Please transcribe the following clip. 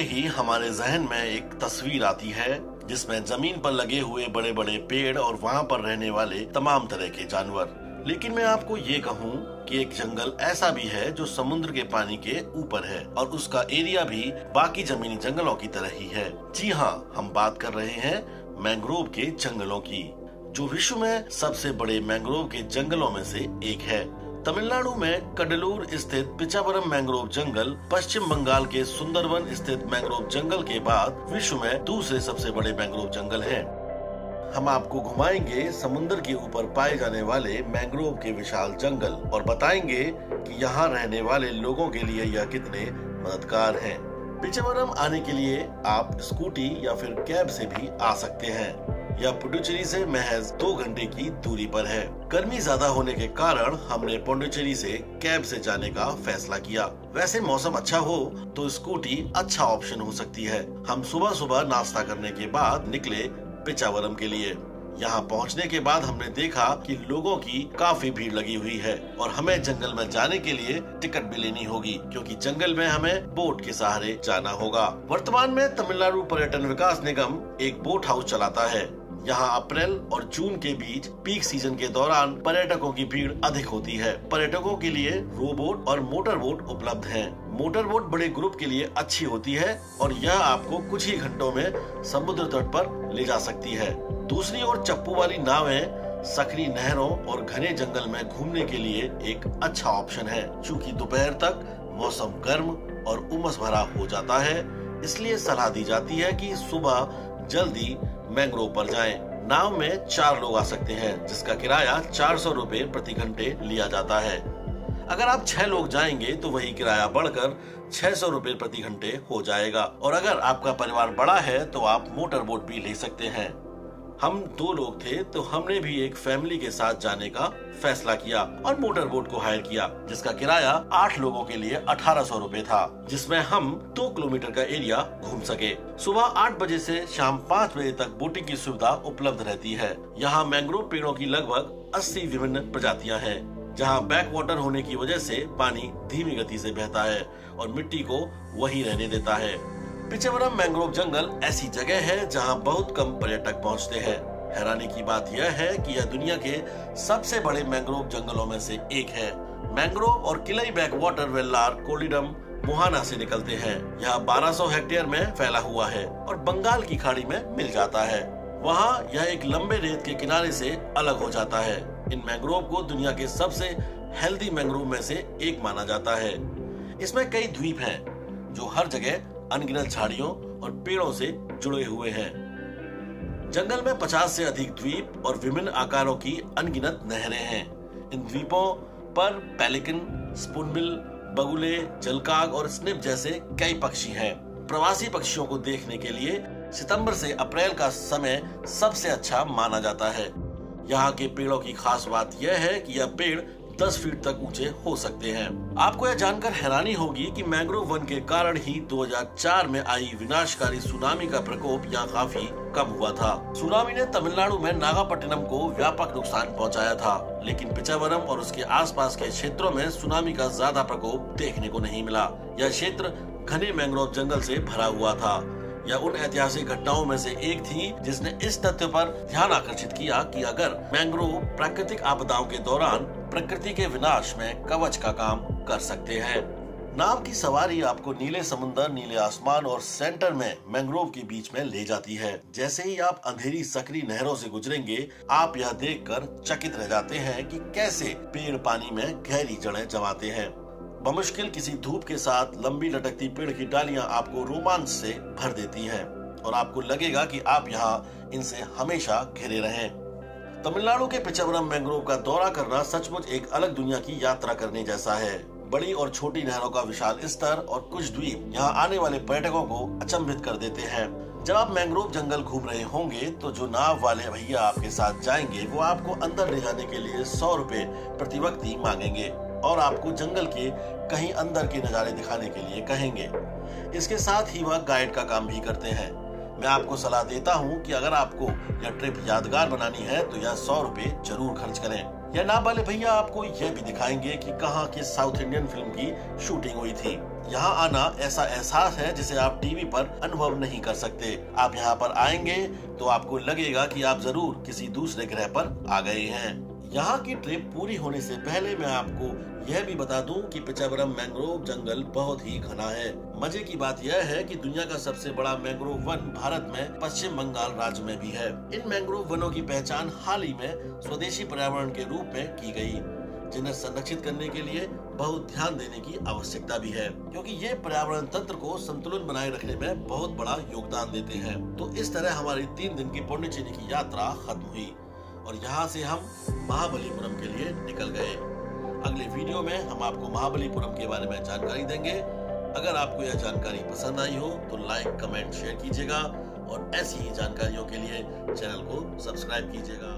ही हमारे जहन में एक तस्वीर आती है, जिसमें ज़मीन पर लगे हुए बड़े बड़े पेड़ और वहाँ पर रहने वाले तमाम तरह के जानवर। लेकिन मैं आपको ये कहूँ कि एक जंगल ऐसा भी है जो समुद्र के पानी के ऊपर है और उसका एरिया भी बाकी जमीनी जंगलों की तरह ही है। जी हाँ हम बात कर रहे हैं मैंग्रोव के जंगलों की, जो विश्व में सबसे बड़े मैंग्रोव के जंगलों में से एक है। तमिलनाडु में कडलूर स्थित पिचावरम मैंग्रोव जंगल, पश्चिम बंगाल के सुंदरवन स्थित मैंग्रोव जंगल के बाद विश्व में दूसरे सबसे बड़े मैंग्रोव जंगल हैं। हम आपको घुमाएँगे समुद्र के ऊपर पाए जाने वाले मैंग्रोव के विशाल जंगल और बताएँगे कि यहाँ रहने वाले लोगों के लिए यह कितने मददगार हैं। पिचावरम आने के लिए आप स्कूटी या फिर कैब से भी आ सकते हैं यह पुडुचेरी से महज दो घंटे की दूरी पर है। गर्मी ज़्यादा होने के कारण हमने पुडुचेरी से कैब से जाने का फैसला किया। वैसे मौसम अच्छा हो तो स्कूटी अच्छा ऑप्शन हो सकती है। हम सुबह सुबह नाश्ता करने के बाद निकले पिचावरम के लिए। यहाँ पहुँचने के बाद हमने देखा कि लोगों की काफ़ी भीड़ लगी हुई है और हमें जंगल में जाने के लिए टिकट भी लेनी होगी, क्योंकि जंगल में हमें बोट के सहारे जाना होगा। वर्तमान में तमिलनाडु पर्यटन विकास निगम एक बोट हाउस चलाता है। यहाँ अप्रैल और जून के बीच पीक सीज़न के दौरान पर्यटकों की भीड़ अधिक होती है। पर्यटकों के लिए रोबोट और मोटर बोट उपलब्ध है। मोटर बोट बड़े ग्रुप के लिए अच्छी होती है और यह आपको कुछ ही घंटों में समुद्र तट पर ले जा सकती है। दूसरी ओर चप्पू वाली नावें सकरी नहरों और घने जंगल में घूमने के लिए एक अच्छा ऑप्शन है। चूँकि दोपहर तक मौसम गर्म और उमस भरा हो जाता है, इसलिए सलाह दी जाती है कि सुबह जल्दी मैंग्रोव पर जाएँ। नाव में चार लोग आ सकते हैं, जिसका किराया चार सौ रूपए प्रति घंटे लिया जाता है। अगर आप छह लोग जाएँगे तो वही किराया बढ़कर छह सौ रूपए प्रति घंटे हो जाएगा। और अगर आपका परिवार बड़ा है तो आप मोटर बोट भी ले सकते हैं। हम दो लोग थे तो हमने भी एक फैमिली के साथ जाने का फैसला किया और मोटर बोट को हायर किया, जिसका किराया आठ लोगों के लिए अठारह सौ रूपए था, जिसमें हम दो किलोमीटर का एरिया घूम सके। सुबह आठ बजे से शाम पाँच बजे तक बोटिंग की सुविधा उपलब्ध रहती है। यहाँ मैंग्रोव पेड़ों की लगभग अस्सी विभिन्न प्रजातियाँ हैं, जहाँ बैक वाटर होने की वजह से पानी धीमी गति से बहता है और मिट्टी को वही रहने देता है। पिचवरम मैंग्रोव जंगल ऐसी जगह है जहाँ बहुत कम पर्यटक पहुँचते हैं। हैरानी की बात यह है कि यह दुनिया के सबसे बड़े मैंग्रोव जंगलों में से एक है। मैंग्रोव और किलई बैक वाटर वेल्लार कोलिडम मुहाना से निकलते हैं। यह 1200 हेक्टेयर में फैला हुआ है और बंगाल की खाड़ी में मिल जाता है। वहाँ यह एक लंबे रेत के किनारे से अलग हो जाता है। इन मैंग्रोव को दुनिया के सबसे हेल्दी मैंग्रोव में से एक माना जाता है। इसमें कई द्वीप हैं, जो हर जगह अनगिनत झाड़ियों और पेड़ों से जुड़े हुए हैं। जंगल में 50 से अधिक द्वीप और विभिन्न आकारों की अनगिनत नहरें हैं। इन द्वीपों पर पेलिकन, स्पूनबिल, बगुले, जलकाग और स्निप जैसे कई पक्षी हैं। प्रवासी पक्षियों को देखने के लिए सितंबर से अप्रैल का समय सबसे अच्छा माना जाता है। यहाँ के पेड़ों की खास बात यह है कि यह पेड़ 10 फीट तक ऊँचे हो सकते हैं। आपको यह जानकर हैरानी होगी कि मैंग्रोव वन के कारण ही 2004 में आई विनाशकारी सुनामी का प्रकोप यहाँ काफ़ी कम हुआ था। सुनामी ने तमिलनाडु में नागापट्टिनम को व्यापक नुकसान पहुँचाया था, लेकिन पिचावरम और उसके आसपास के क्षेत्रों में सुनामी का ज़्यादा प्रकोप देखने को नहीं मिला। यह क्षेत्र घने मैंग्रोव जंगल से भरा हुआ था। यह उन ऐतिहासिक घटनाओं में से एक थी जिसने इस तथ्य पर ध्यान आकर्षित किया कि अगर मैंग्रोव प्राकृतिक आपदाओं के दौरान प्रकृति के विनाश में कवच का काम कर सकते हैं। नाव की सवारी आपको नीले समुद्र, नीले आसमान और सेंटर में मैंग्रोव के बीच में ले जाती है। जैसे ही आप अंधेरी सकरी नहरों से गुजरेंगे, आप यह देखकर चकित रह जाते हैं कि कैसे पेड़ पानी में गहरी जड़ें जमाते हैं। बमुश्किल किसी धूप के साथ लंबी लटकती पेड़ की डालियाँ आपको रोमांच से भर देती हैं और आपको लगेगा कि आप यहाँ इनसे हमेशा घिरे रहें। तमिलनाडु के पिचवरम मैंग्रोव का दौरा करना सचमुच एक अलग दुनिया की यात्रा करने जैसा है। बड़ी और छोटी नहरों का विशाल स्तर और कुछ द्वीप यहाँ आने वाले पर्यटकों को अचंभित कर देते हैं। जब आप मैंग्रोव जंगल घूम रहे होंगे तो जो नाव वाले भैया आपके साथ जाएँगे, वो आपको अंदर ले जाने के लिए सौ रूपए प्रति व्यक्ति मांगेंगे। और आपको जंगल के कहीं अंदर के नज़ारे दिखाने के लिए कहेंगे। इसके साथ ही वह गाइड का काम भी करते हैं। मैं आपको सलाह देता हूँ कि अगर आपको यह ट्रिप यादगार बनानी है तो यह सौ रुपए ज़रूर खर्च करें। यह नाम वाले भैया आपको यह भी दिखाएँगे कि कहाँ की साउथ इंडियन फ़िल्म की शूटिंग हुई थी। यहाँ आना ऐसा एहसास है जिसे आप टीवी पर अनुभव नहीं कर सकते। आप यहाँ पर आएँगे तो आपको लगेगा कि आप ज़रूर किसी दूसरे ग्रह पर आ गए हैं। यहाँ की ट्रिप पूरी होने से पहले मैं आपको यह भी बता दूँ कि पिचावरम मैंग्रोव जंगल बहुत ही घना है। मज़े की बात यह है कि दुनिया का सबसे बड़ा मैंग्रोव वन भारत में, पश्चिम बंगाल राज्य में भी है। इन मैंग्रोव वनों की पहचान हाल ही में स्वदेशी पर्यावरण के रूप में की गई, जिन्हें संरक्षित करने के लिए बहुत ध्यान देने की आवश्यकता भी है, क्योंकि ये पर्यावरण तंत्र को संतुलन बनाए रखने में बहुत बड़ा योगदान देते हैं। तो इस तरह हमारी तीन दिन की पुण्यचेरी की यात्रा खत्म हुई। और यहाँ से हम महाबलीपुरम के लिए निकल गए। अगले वीडियो में हम आपको महाबलीपुरम के बारे में जानकारी देंगे। अगर आपको यह जानकारी पसंद आई हो तो लाइक कमेंट शेयर कीजिएगा और ऐसी ही जानकारियों के लिए चैनल को सब्सक्राइब कीजिएगा।